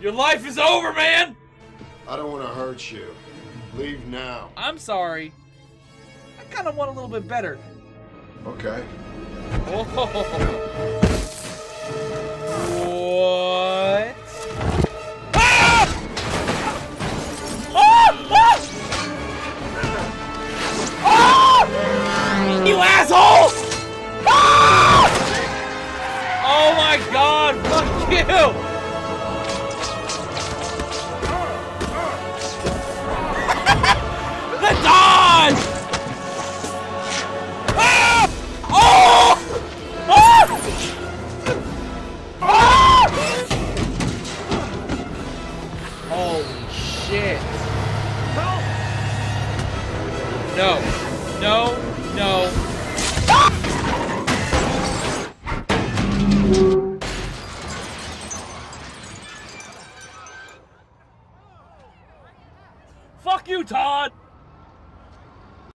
Your life is over, man! I don't want to hurt you. Leave now. I'm sorry. I kind of want a little bit better. Okay. What? Ah! You asshole! Ah! Oh my god, fuck you! No. No. No. Fuck you, Todd!